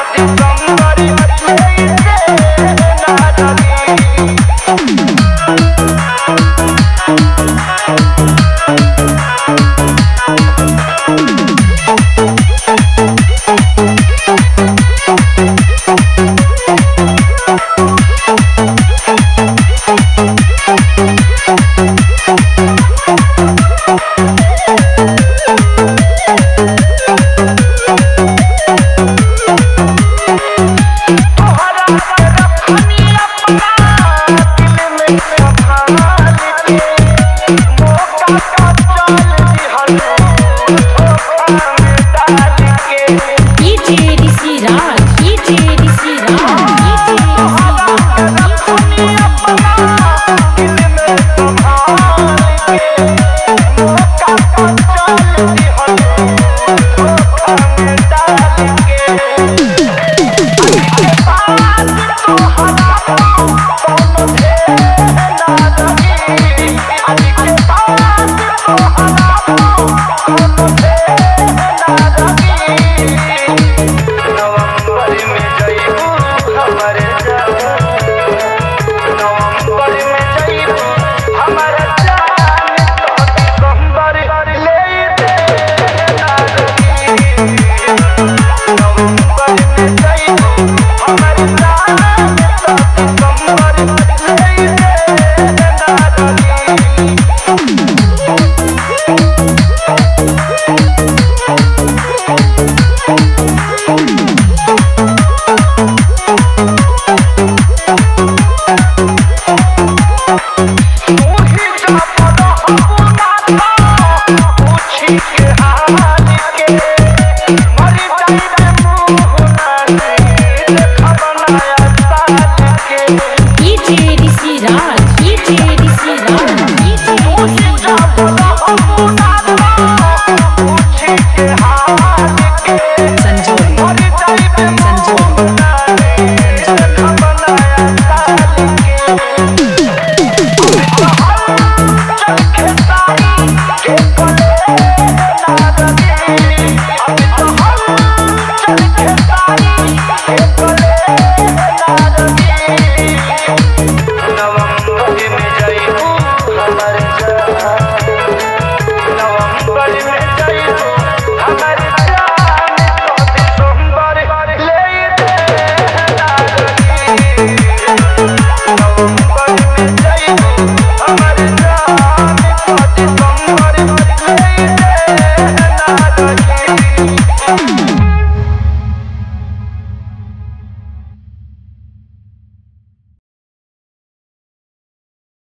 I'll do something. Oh!